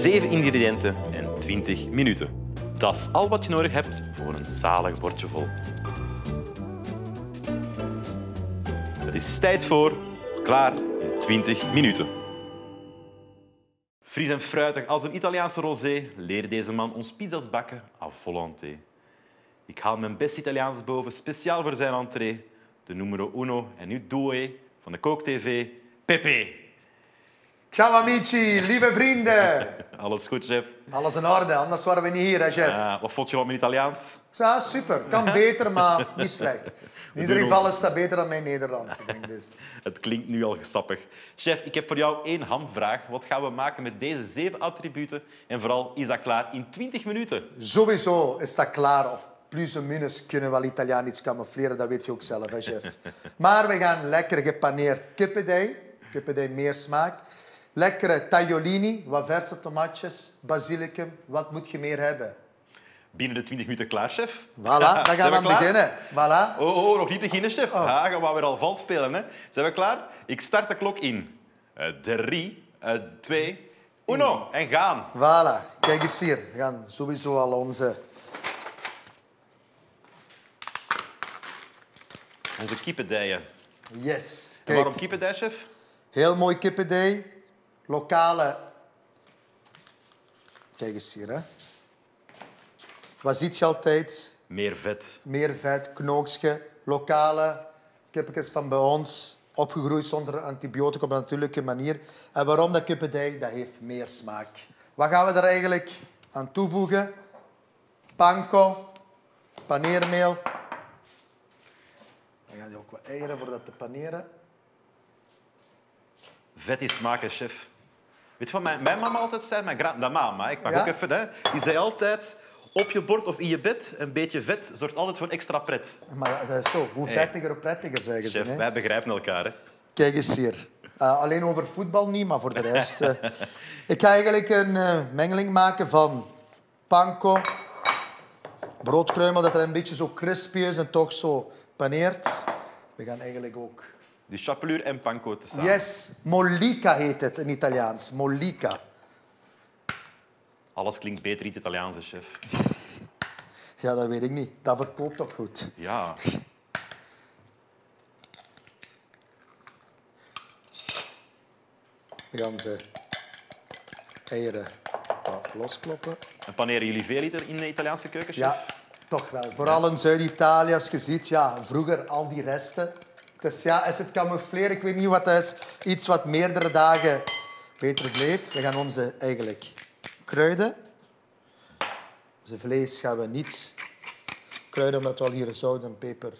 7 ingrediënten en 20 minuten. Dat is al wat je nodig hebt voor een zalig bordje vol. Het is tijd voor klaar in 20 minuten. Fris en fruitig als een Italiaanse rosé leerde deze man ons pizza's bakken à volonté. Ik haal mijn best Italiaans boven, speciaal voor zijn entree. De numero uno en nu due van de Kook TV, Pepe. Ciao amici, lieve vrienden. Alles goed, chef? Alles in orde, anders waren we niet hier, hè, chef. Uh, wat vond je van mijn Italiaans? Ja, super. Kan beter, maar niet slecht. In ieder geval is dat beter dan mijn Nederlands, denk dus. Het klinkt nu al gesappig. Chef, ik heb voor jou één hamvraag. Wat gaan we maken met deze zeven attributen? En vooral, is dat klaar in 20 minuten? Sowieso is dat klaar. Of plus of minus kunnen wel Italiaan iets camoufleren, dat weet je ook zelf, hè, chef. Maar we gaan lekker gepaneerd kippendij. Kippendij meer smaak. Lekkere tagliolini, wat verse tomatjes, basilicum. Wat moet je meer hebben? Binnen de 20 minuten klaar, chef. Voilà, dan gaan we aan beginnen. Voilà. Oh, oh, nog niet beginnen, chef. Oh. Ja, gaan we weer al vals spelen. Hè. Zijn we klaar? Ik start de klok in. Uh, drie, uh, twee, uno. En gaan. Voilà. Kijk eens hier. We gaan sowieso al onze... Onze kippendijen. Yes. En waarom kippendij, chef? Heel mooi kippendij. Lokale... Kijk eens hier, hè. Wat ziet je altijd? Meer vet. Meer vet, knookje, lokale kippetjes van bij ons. Opgegroeid zonder antibiotica op een natuurlijke manier. En waarom dat kippendij? Dat heeft meer smaak. Wat gaan we er eigenlijk aan toevoegen? Panko, paneermeel. Dan gaan we ook wat eieren voor dat te paneren. Vet is smaken, chef. Weet je wat mijn, mijn mama altijd zei? Mijn gra- dat mama, ik ja? ook even. Hè. Die zei altijd op je bord of in je bed, een beetje vet zorgt altijd voor extra pret. Maar dat is zo. Hoe vettiger, hoe prettiger, zeggen Chef, ze. Hè? wij begrijpen elkaar. Hè? Kijk eens hier. Uh, alleen over voetbal niet, maar voor de rest... Uh, ik ga eigenlijk een uh, mengeling maken van panko, broodkruimel, dat er een beetje zo crispy is en toch zo paneert. We gaan eigenlijk ook... Dus chapelure en panko tezamen. Yes. Mollica heet het in Italiaans. Mollica. Alles klinkt beter in het Italiaans, chef. Ja, dat weet ik niet. Dat verkoopt toch goed? Ja. We gaan ze eieren wat loskloppen. En paneren jullie veel in de Italiaanse keuken, chef? Ja, toch wel. Vooral in Zuid-Italië, als je ziet, ja, vroeger al die resten. Dus ja, is het camoufleren, ik weet niet wat dat is. Iets wat meerdere dagen beter bleef. We gaan onze eigenlijk kruiden. Onze vlees gaan we niet kruiden, omdat we al hier zout en peper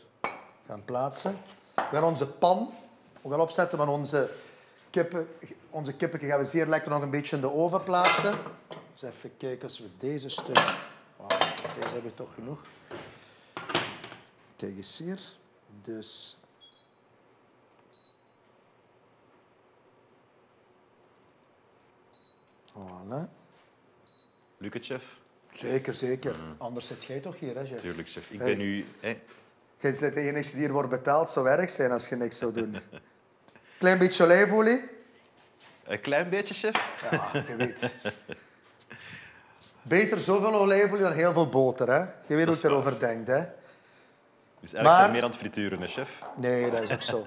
gaan plaatsen. We gaan onze pan ook al opzetten, maar onze kippen, onze kippen gaan we zeer lekker nog een beetje in de oven plaatsen. Dus even kijken als we deze stuk... Wow, deze hebben we toch genoeg. Eens hier. Dus... Voilà. Lukt het, chef? Zeker, zeker. Mm. Anders zit jij toch hier, hè, chef? Tuurlijk, chef. Ik ben nu... Hey. Jij bent de enige die hier wordt betaald. zou erg zijn als je niks zou doen. Klein beetje olijfolie. Een klein beetje, chef? Ja, je weet. Beter zoveel olijfolie dan heel veel boter, hè? Je weet hoe je erover denkt, hè? Dus eigenlijk maar... meer aan het frituren, hè, chef? Nee, dat is ook zo.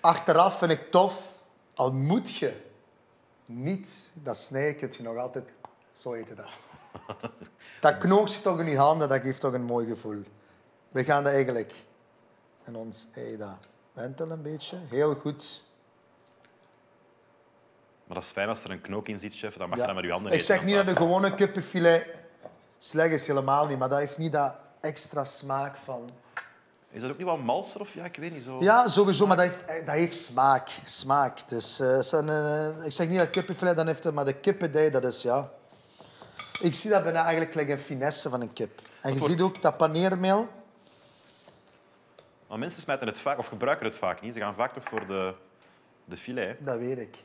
Achteraf vind ik tof, al moet je niet dat snijden, kun je nog altijd zo eten dat. Dat knoopt toch in je handen, dat geeft toch een mooi gevoel. We gaan dat eigenlijk in ons ei dat wentelen een beetje. Heel goed. Maar dat is fijn als er een knook in zit, chef. Dan mag je dat met je handen Ik zeg niet dat een gewone kippenfilet slecht is, helemaal niet. Maar dat heeft niet dat extra smaak van... Is dat ook niet wat malser of ja, ik weet niet zo? Ja, sowieso, maar dat heeft, dat heeft smaak. smaak. Dus, uh, zijn, uh, ik zeg niet dat kippenfilet dan heeft, maar de kippendij, dat is ja. Ik zie dat bijna eigenlijk like een finesse van een kip. En je wordt... ziet ook dat paneermeel. Maar mensen smijten het vaak, of gebruiken het vaak niet. Ze gaan vaak toch voor de, de filet. Dat weet ik.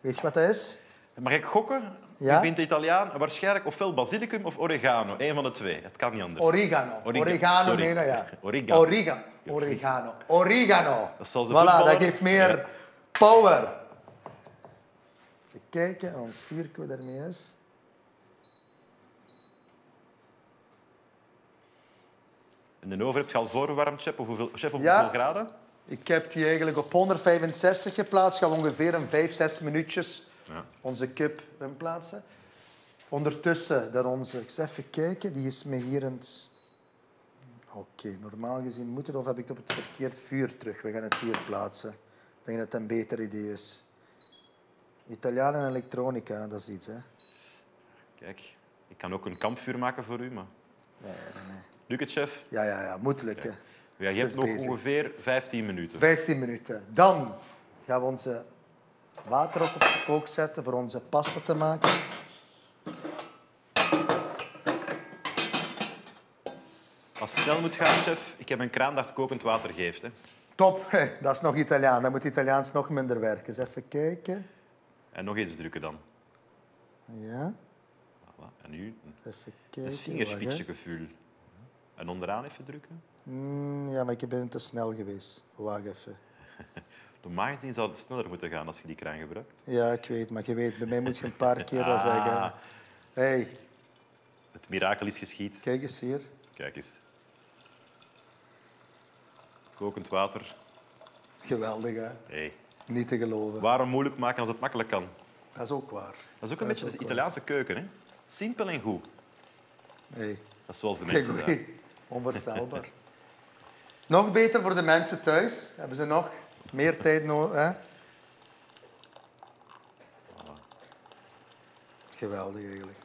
Weet je wat dat is? Mag ik gokken? Ja? Je bent Italiaan. Waarschijnlijk ofwel basilicum of oregano. Eén van de twee. Het kan niet anders. Oregano. Oregano, nee, nou ja. Oregano. Oregano. Oregano. Oregano. Dat voilà, voetballer. dat geeft meer Ja. power. Even kijken. En ons vuurtje daarmee is. En de oven heb je al voorwarmd, chef? Of hoeveel, chef, op Ja. hoeveel graden? Ik heb die eigenlijk op 165 geplaatst. Ik ga ongeveer een 5, 6 minuutjes Ja. onze kip erin plaatsen. Ondertussen dan onze... Ik zal even kijken. Die is me hier aan het... Oké, normaal gezien moet het. Of heb ik het op het verkeerd vuur terug? We gaan het hier plaatsen. Ik denk dat het een beter idee is. Italiaan en elektronica, dat is iets, hè? Kijk, ik kan ook een kampvuur maken voor u, maar... Nee, nee, nee. Lukt het, chef? Ja, ja, ja. Moet lukken. Ja, je hebt nog bezig. ongeveer 15 minuten. 15 minuten. Dan gaan we onze water op de kook zetten voor onze pasta te maken. Als het snel moet gaan, chef, ik heb een kraan dat kokend water geeft. Hè. Top, dat is nog Italiaan. Dan moet Italiaans nog minder werken. Even kijken. En nog eens drukken dan. Ja, Voilà. En nu even een kijken. Hè. vingerspitsengevoel. En onderaan even drukken. Mm, ja, maar ik ben te snel geweest. Wacht even. Normaal gezien zou het sneller moeten gaan als je die kraan gebruikt. Ja, ik weet, maar je weet, bij mij moet je een paar keer dat Ah. zeggen. hey, Het mirakel is geschied. kijk eens hier. Kijk eens. Kokend water. Geweldig, hè? Hey. Niet te geloven. Waarom moeilijk maken als het makkelijk kan? Dat is ook waar. Dat is ook een beetje de waar. Italiaanse keuken. Hè? Simpel en goed. Hey. Dat is zoals de mensen daar. oei, onvoorstelbaar. nog beter voor de mensen thuis. Hebben ze nog meer tijd nodig? Hè? Geweldig eigenlijk.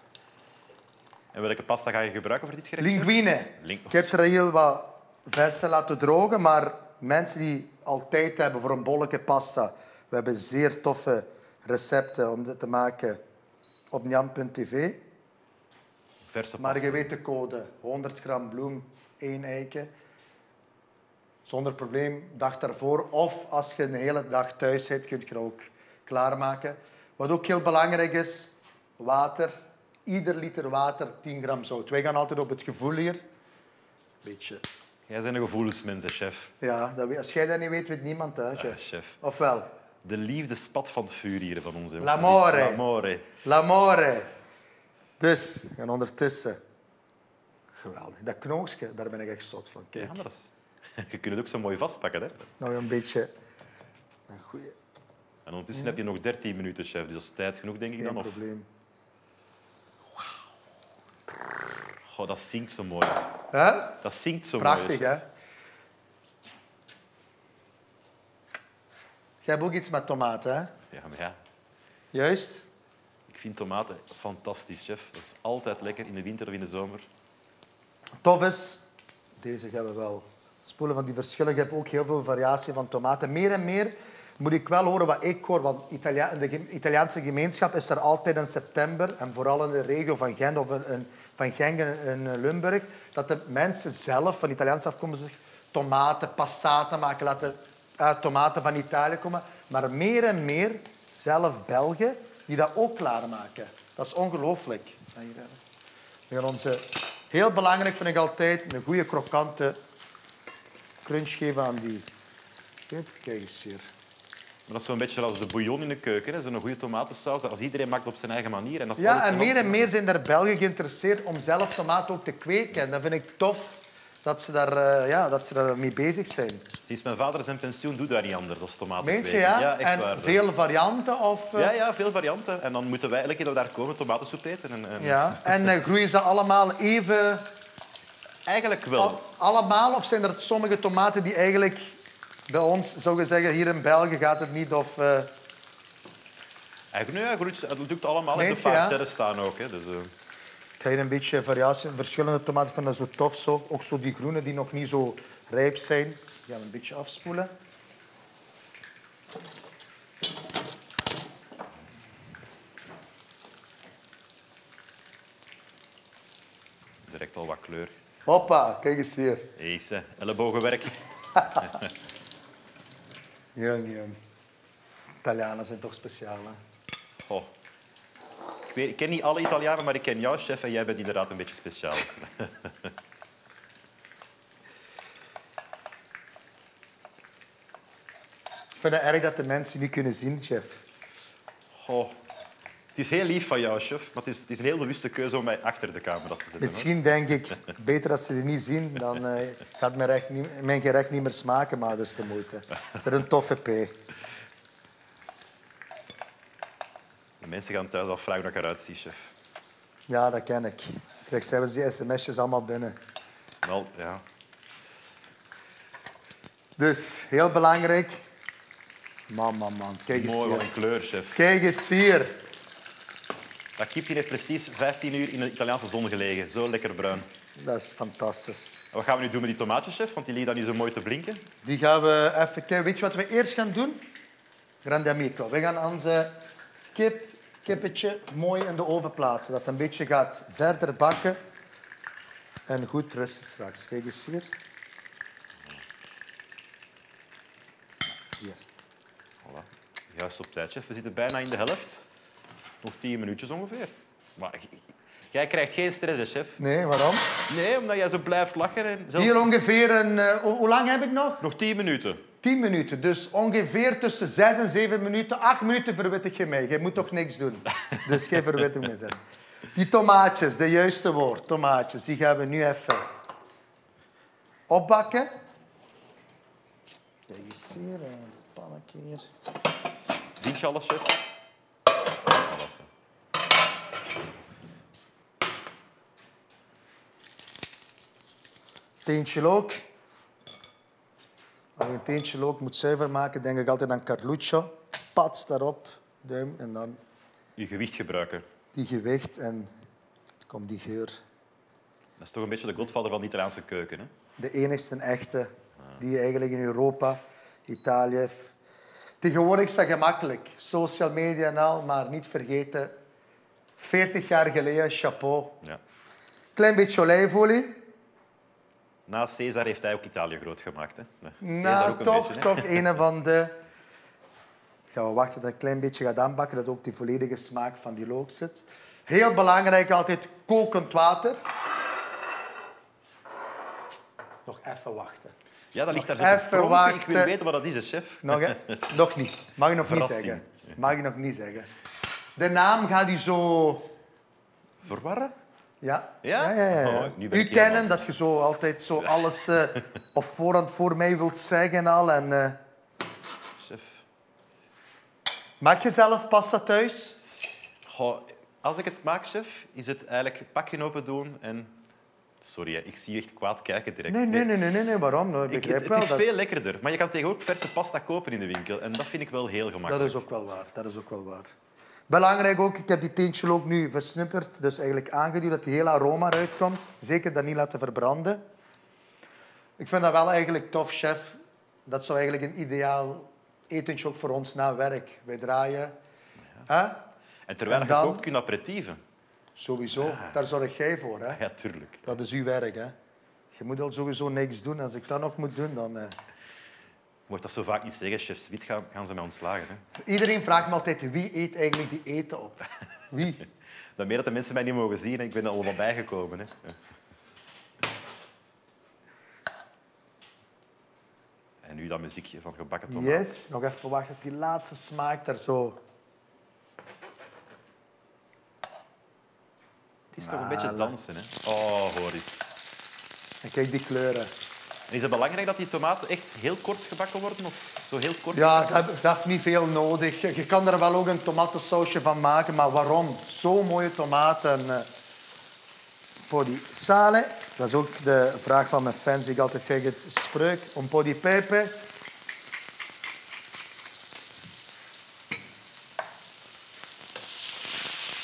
En welke pasta ga je gebruiken voor dit gerecht? Linguine. Lin- Ik heb er heel wat versen laten drogen, maar mensen die al tijd hebben voor een bolletje pasta, we hebben zeer toffe recepten om dit te maken op njam.tv. Verse Maar pasta. je weet de code. 100 gram bloem, 1 eiken. Zonder probleem, dag daarvoor. Of als je een hele dag thuis zit, kun je het ook klaarmaken. Wat ook heel belangrijk is, water. Ieder liter water, 10 gram zout. Wij gaan altijd op het gevoel hier. Beetje. Jij bent een gevoelsmens, hè, chef. Ja, dat, als jij dat niet weet, weet niemand, hè, chef. Eh, chef. Ofwel, De liefde spat van het vuur hier van ons. L'amore. L'amore. l'amore. Dus, gaan ondertussen. Geweldig. Dat knoopsje, daar ben ik echt zot van. Kijk. Ja. Je kunt het ook zo mooi vastpakken. Hè? Nog een beetje... Een goeie... En ondertussen heb je nog 13 minuten, chef. Dus dat is tijd genoeg, denk ik Geen dan. Of... probleem. Oh, dat zingt zo mooi. Hè? Dat zingt zo Prachtig, mooi. hè? Jij hebt ook iets met tomaten, hè? Ja, maar ja. Juist. Ik vind tomaten fantastisch, chef. Dat is altijd lekker in de winter of in de zomer. Tof is, deze gaan we wel spoelen van die verschillen. Je hebt ook heel veel variatie van tomaten. Meer en meer moet ik wel horen wat ik hoor, want Italia in de Italiaanse gemeenschap is er altijd in september, en vooral in de regio van Gent of in, van Gengen in eh, Limburg, dat de mensen zelf van Italiaanse afkomstig tomaten, passata maken, laten uit tomaten van Italië komen. Maar meer en meer zelf Belgen die dat ook klaarmaken. Dat is ongelooflijk. We gaan onze, heel belangrijk vind ik altijd, een goede krokante crunch geven aan die. Kijk, kijk eens hier. Maar dat is zo'n beetje als de bouillon in de keuken. Zo'n goede tomatensaus. dat Als iedereen maakt op zijn eigen manier. En dat is Ja, en meer en meer zijn er Belgen geïnteresseerd om zelf tomaten ook te kweken. En dat vind ik tof dat ze daar, eh, ja, dat ze daar mee bezig zijn. Sinds mijn vader zijn pensioen doet dat niet anders dan tomaten Meent je ja? echt en waar. veel varianten? Of, eh, Ja, ja, veel varianten. En dan moeten wij elke keer dat we daar komen tomatensoep eten. En, en... ja. En eh, groeien ze allemaal even... Eigenlijk wel. al- allemaal? Of zijn er sommige tomaten die eigenlijk bij ons, zouden zeggen, hier in België gaat het niet? Of, eh, Eigenlijk, nee, het lukt allemaal. En de je, ja? paarsterren staan ook. Hè. Dus, eh, Ik ga hier een beetje variatie. Verschillende tomaten vind ik zo tof. Zo. Ook zo die groene die nog niet zo rijp zijn. Die gaan we een beetje afspoelen. direct al wat kleur. Hoppa, kijk eens hier. Eese, ellebogenwerk. Jong, jong. Italianen zijn toch speciaal, hè? Oh. Ik, weet, ik ken niet alle Italianen, maar ik ken jou, chef. En jij bent inderdaad een beetje speciaal. Ik vind het erg dat de mensen niet kunnen zien, chef. Oh. Het is heel lief van jou, chef, maar het is, het is een heel bewuste keuze om mij achter de camera te zetten. Misschien denk ik, beter dat ze het niet zien, dan eh, gaat mijn, recht niet, mijn gerecht niet meer smaken, maar dat is de moeite. Het is een toffe P. De mensen gaan thuis al vragen hoe ik eruit zie, chef. Ja, dat ken ik. Ik krijg zelfs die sms'jes allemaal binnen. Wel, ja. Dus, heel belangrijk. Man, man, man. Kijk eens Mooi, hier. een kleur, chef. Kijk eens hier. Dat kipje heeft precies 15 uur in de Italiaanse zon gelegen. Zo lekker bruin. Dat is fantastisch. En wat gaan we nu doen met die tomaatjes, chef? Want die liggen dan nu zo mooi te blinken. Die gaan we even kijken. Weet je wat we eerst gaan doen? Grande amico. We gaan onze kip, kippetje mooi in de oven plaatsen. Dat het een beetje gaat verder bakken. En goed rusten straks. Kijk eens hier. Hier. Voilà. Juist op tijd, chef. We zitten bijna in de helft. Nog 10 minuutjes ongeveer. Maar jij krijgt geen stress, hè, chef. Nee, waarom? Nee, omdat jij zo blijft lachen. En zelfs... Hier ongeveer een... eh, hoe lang heb ik nog? Nog 10 minuten. 10 minuten. Dus ongeveer tussen 6 en 7 minuten. 8 minuten verwittig je mij. Je moet toch niks doen. Dus geen verwitting meer zijn. Die tomaatjes, de juiste woord, tomaatjes, die gaan we nu even opbakken. Kijk eens hier, en een hier. Dient je alles, chef? Teentje look. Als je een teentje look moet zuiver maken, denk ik altijd aan Carluccio. Pats daarop, duim, en dan Je gewicht gebruiken. die gewicht en komt die geur. Dat is toch een beetje de godvader van de Italiaanse keuken, hè? De enigste echte die je eigenlijk in Europa, Italië... Tegenwoordig is dat gemakkelijk. Social media en al, maar niet vergeten. 40 jaar geleden, chapeau. Ja. Klein beetje olijfolie. Na Caesar heeft hij ook Italië groot gemaakt, hè? Nou, ook een toch, beetje, hè? toch een van de... Gaan we wachten dat het een klein beetje gaat aanbakken, dat ook die volledige smaak van die look zit. Heel belangrijk altijd kokend water. Nog even wachten. Ja, dat ligt daar Nog even pronken. Ik wachten. wil weten wat dat is, hè, chef. Nog, hè? nog niet. Mag je nog niet zeggen. Mag je nog niet zeggen. De naam gaat u zo... Verwarren? Ja? Ja? ja, ja, ja. Oh, u helemaal- kennen, dat je zo altijd zo alles eh op voorhand voor mij wilt zeggen en al. En, eh, Chef. maak je zelf pasta thuis? Goh, als ik het maak, chef, is het eigenlijk pakje open doen en... Sorry, ik zie je echt kwaad kijken direct. Nee, nee, nee, nee, nee, nee. waarom? Nou, Ik het, wel het is dat... veel lekkerder, maar je kan tegenwoordig ook verse pasta kopen in de winkel. En dat vind ik wel heel Dat gemakkelijk. is ook wel waar. Dat is ook wel waar. Belangrijk ook, ik heb die teentje ook nu versnipperd, dus eigenlijk aangeduwd dat die hele aroma eruit komt. Zeker dat niet laten verbranden. Ik vind dat wel eigenlijk tof, chef. Dat zou eigenlijk een ideaal etentje ook voor ons na werk. Wij draaien. Hè? En terwijl En je dan- kookt, kun je aperitieven. Sowieso. Daar zorg jij voor. Hè? Ja, tuurlijk. Dat is uw werk. Hè? Je moet al sowieso niks doen. Als ik dat nog moet doen, dan... eh. Je mag dat zo vaak niet zeggen, chef Wit gaan, gaan ze mij ontslagen. Hè. Iedereen vraagt me altijd, wie eet eigenlijk die eten op? Wie? Dan meer dat de mensen mij niet mogen zien. Ik ben er allemaal bijgekomen. Hè. En nu dat muziekje van gebakken tomaat. Yes. Nog even wachten dat die laatste smaak daar zo... Het is toch een beetje dansen. Hè. Oh, hoor eens. En kijk die kleuren. En is het belangrijk dat die tomaten echt heel kort gebakken worden? Of zo heel kort? Ja, dat, dat heeft niet veel nodig. Je kan er wel ook een tomatensausje van maken, maar waarom? Zo mooie tomaten. eh, Voor die sale, dat is ook de vraag van mijn fans die ik altijd krijg, het spreuk. Un po' di pepe.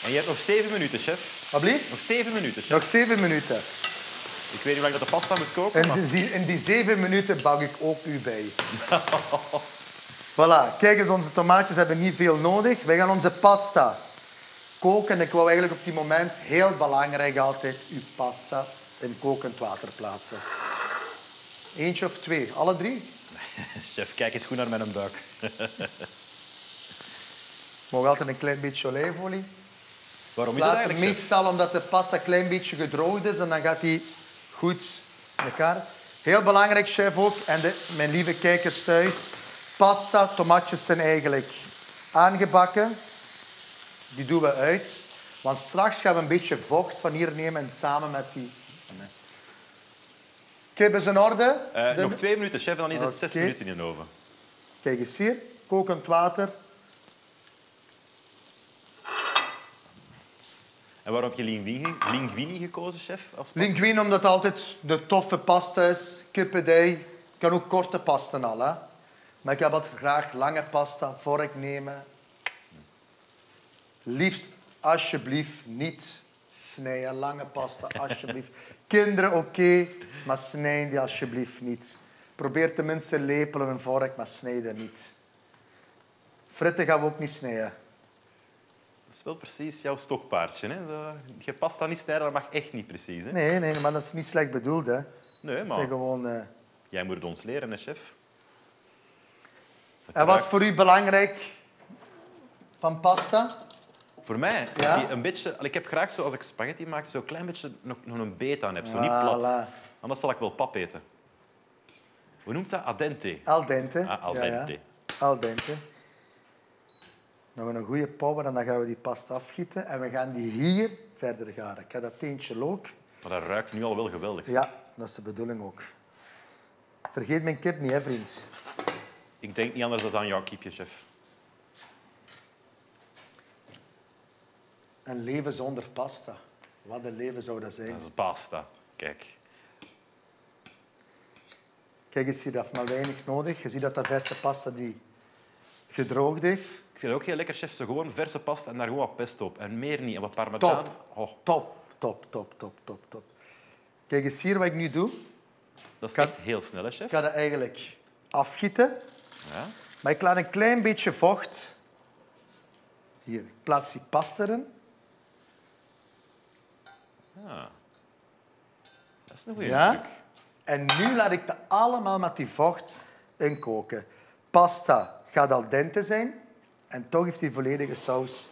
En je hebt nog zeven minuten, chef. Alsjeblieft. Nog zeven minuten, chef. Nog zeven minuten. Ik weet niet hoe lang dat de pasta moet koken, En maar... die, in die zeven minuten bak ik ook u bij. voilà, kijk eens, onze tomaatjes hebben niet veel nodig. Wij gaan onze pasta koken. En ik wou eigenlijk op die moment, heel belangrijk altijd, uw pasta in kokend water plaatsen. Eentje of twee, alle drie. Chef, kijk eens goed naar mijn buik. Mogen altijd een klein beetje olijfolie. Waarom is dat eigenlijk, meestal omdat de pasta een klein beetje gedroogd is en dan gaat die goed in elkaar. Heel belangrijk, chef ook, en de, mijn lieve kijkers thuis. Pasta, tomatjes zijn eigenlijk aangebakken. Die doen we uit. Want straks gaan we een beetje vocht van hier nemen en samen met die... Kip is in orde. Eh, De- nog twee minuten, chef, en dan is het zes Oké. minuten in de oven. Kijk eens hier. Kokend water. En waarom heb je linguine, linguine gekozen, chef? Linguine, omdat het altijd de toffe pasta is. Kippendij. Ik kan ook korte pasta al, hè. Maar ik heb altijd graag lange pasta. Vork nemen. Liefst, alsjeblieft, niet snijden. Lange pasta, alsjeblieft. Kinderen, oké, maar snij die alsjeblieft niet. Probeer tenminste lepelen en vork, maar snij die niet. Fritten gaan we ook niet snijden. Dat is wel precies jouw stokpaardje. Hè? Je pasta niet snijden, dat mag echt niet precies. Hè? Nee, nee, maar dat is niet slecht bedoeld, hè. Nee, Dat maar gewoon... eh, jij moet het ons leren, hè, chef. En ruikt- voor u belangrijk van pasta? Voor mij, Ja? dat die een beetje... Ik heb graag zo, als ik spaghetti maak, zo'n klein beetje nog, nog een beet aan heb. Zo niet plat. Anders zal ik wel pap eten. Hoe noemt dat? Al dente. Al dente. Ah, al Ja, ja. dente. Al dente. Nog een goede power en dan gaan we die pasta afgieten. En we gaan die hier verder garen. Ik ga dat teentje ook. Maar dat ruikt nu al wel geweldig. Ja, dat is de bedoeling ook. Vergeet mijn kip niet, hè, vriend. Ik denk niet anders dan aan jouw kiepje, chef. Een leven zonder pasta. Wat een leven zou dat zijn. Dat is pasta. Kijk. Kijk eens hier, dat heeft maar weinig nodig. Je ziet dat dat verse pasta die gedroogd heeft. Ik vind het ook heel lekker, chef. Zo gewoon verse pasta en daar gewoon wat pesto op. En meer niet. En wat parmesan. Top. Oh, Top, top, top, top, top, top. Kijk eens hier wat ik nu doe. dat is Kan- echt heel snel, hè, chef? Ik ga dat eigenlijk afgieten. Ja. Maar ik laat een klein beetje vocht. Hier, ik plaats die pasta erin. Ah. Dat is een goede Ja. truc. En nu laat ik dat allemaal met die vocht inkoken. Pasta gaat al dente zijn. En toch heeft die volledige saus.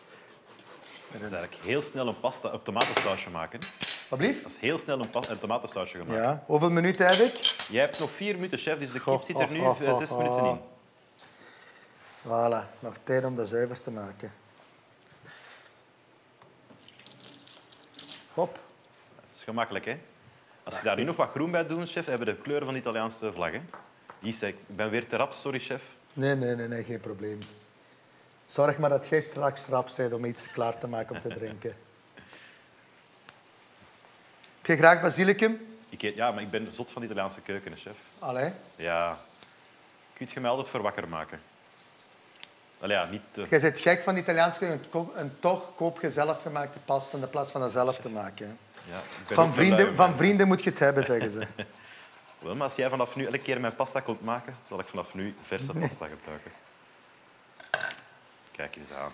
Dat is eigenlijk heel snel een pasta, een tomatensausje maken. Wat blieft? Dat is heel snel een, een tomatensausje gemaakt. Ja. Hoeveel minuten heb ik? Jij hebt nog vier minuten, chef, dus de kip zit er nu oh, oh, eh, zes minuten in. Voilà, nog tijd om dat zuiver te maken. Hop. Dat is gemakkelijk, hè? Als je daar nu nog wat groen bij doet, chef, hebben we de kleuren van de Italiaanse vlag. Hè? Zeg, ik ben weer te rap, sorry, chef. Nee, nee, nee, nee, geen probleem. Zorg maar dat jij straks rap bent om iets klaar te maken om te drinken. Heb je graag basilicum? Ik eet, ja, maar ik ben zot van de Italiaanse keuken, chef. Allee. Ja. Kun je mij altijd voor wakker maken? Allee, ja, niet te... Jij bent gek van Italiaans keuken en toch koop je zelfgemaakte pasta in plaats van dat zelf te maken. Ja, Van vrienden, van vrienden moet je het hebben, zeggen ze. Wel, maar als jij vanaf nu elke keer mijn pasta komt maken, zal ik vanaf nu verse pasta gebruiken. Kijk eens aan.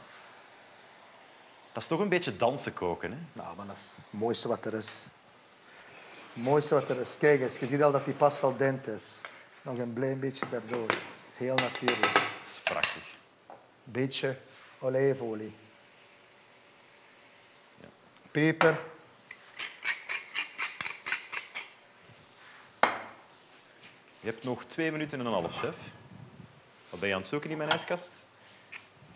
Dat is toch een beetje dansen koken, hè? Nou, maar dat is het mooiste wat er is. Het mooiste wat er is. Kijk eens, je ziet al dat die pasta al dent is. Nog een klein beetje daardoor. Heel natuurlijk. Dat is prachtig. Beetje olijfolie. Peper. Je hebt nog twee minuten en een half, chef. Wat ben je aan het zoeken in mijn ijskast?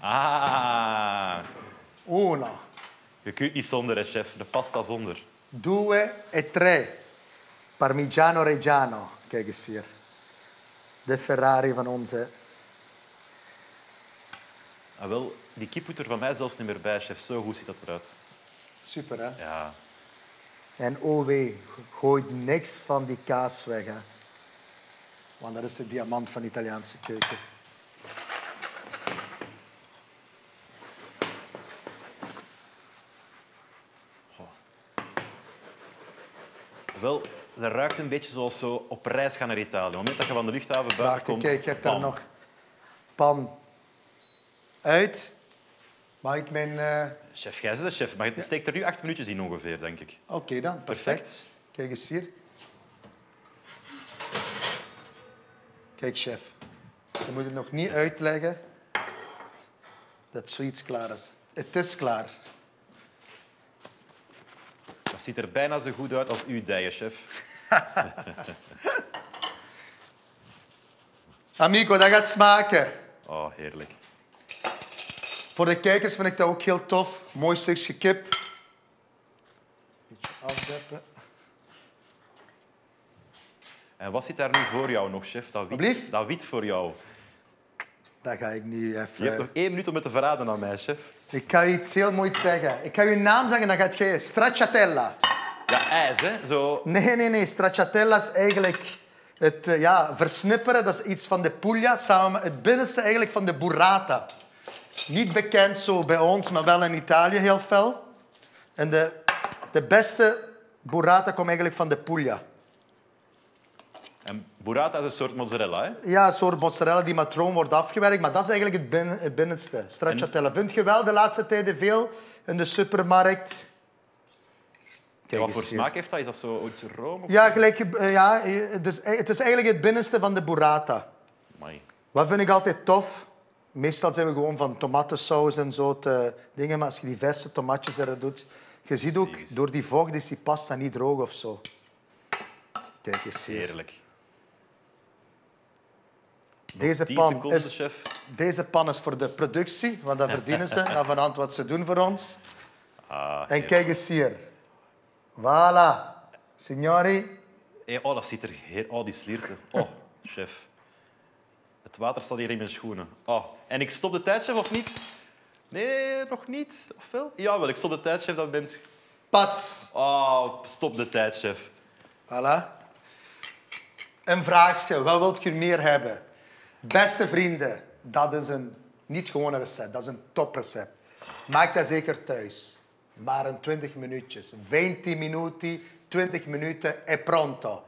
Ah, Una. je kunt niet zonder, hè, chef. De pasta zonder. Due e tre. Parmigiano Reggiano. Kijk eens hier. De Ferrari van. Hè. Ah, wel, die kip moet er van mij zelfs niet meer bij, chef. Zo goed ziet dat eruit. Super, hè? Ja, En oh wee, gooi niks van die kaas weg. Hè. Want dat is de diamant van de Italiaanse keuken. Wel, dat ruikt een beetje zoals zo op reis gaan naar Italië. Op het moment dat je van de luchthaven buiten komt... Kijk, je hebt daar nog pan uit. Mag ik mijn... eh, Chef, jij bent de chef, maar je steekt er nu acht minuutjes in ongeveer, denk ik. Oké dan, perfect. Kijk eens hier. Kijk, chef. Je moet het nog niet uitleggen dat zoiets klaar is. Het is klaar. Ziet er bijna zo goed uit als uw dijen, chef. Amico, dat gaat smaken. Oh, heerlijk. Voor de kijkers vind ik dat ook heel tof. Mooi stukje kip. Beetje afdeppen. En wat zit daar nu voor jou nog, chef? Dat wit, Alsjeblieft? dat wit voor jou. Dat ga ik niet even... Je hebt nog één minuut om het te verraden aan mij, chef. Ik ga je iets heel moois zeggen. Ik ga je naam zeggen, dan gaat je... Stracciatella. Ja, ijs, hè? Zo... Nee, nee, nee. Stracciatella is eigenlijk het eh, ja, versnipperen. Dat is iets van de puglia, samen het binnenste eigenlijk van de burrata. Niet bekend zo bij ons, maar wel in Italië heel fel. En de, de beste burrata komt eigenlijk van de puglia. En burrata is een soort mozzarella, hè? Ja, een soort mozzarella die met room wordt afgewerkt, maar dat is eigenlijk het, het binnenste. Stracciatella. Vind je wel de laatste tijden veel in de supermarkt? Kijk wat voor hier. smaak heeft dat? Is dat zo iets room? Of... Ja, gelijk, eh, ja, het, is, het is eigenlijk het binnenste van de burrata. Amai. Wat vind ik altijd tof? Meestal zijn we gewoon van tomatensaus en zo te dingen, maar als je die verse tomatjes erin doet, je ziet ook, door die vocht is die pasta niet droog of zo. Kijk eens hier. Heerlijk. Deze 10 pan, seconden, is, chef. deze pan is voor de productie, want dat verdienen ze, na vanavond wat ze doen voor ons. Ah, En kijk eens hier. Voilà. Signori. Hey, oh, dat ziet er heer... Oh, die slierte. Oh, chef. Het water staat hier in mijn schoenen. Oh. En ik stop de tijd, chef, of niet? Nee, nog niet. Of wel? Jawel, ik stop de tijd, chef. Dat bent... Pats. Oh, stop de tijd, chef. Voilà. Een vraagje. Wat wilt je meer hebben? Beste vrienden, dat is een niet gewoon een recept, dat is een toprecept. Maak dat zeker thuis. Maar in 20 minuutjes. 20 minuten, 20 minuten e pronto.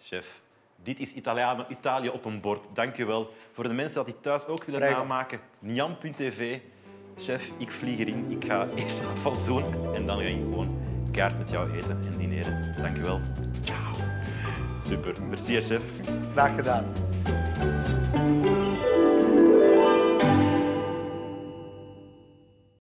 Chef, dit is Italiano, Italië op een bord. Dank je wel. Voor de mensen dat die thuis ook willen Prego. namaken, Niam.tv. Chef, ik vlieg erin. Ik ga eerst alvast doen en dan ga ik gewoon kaart met jou eten en dineren. Dank je wel. Ciao. Super. Merci, chef. Graag gedaan.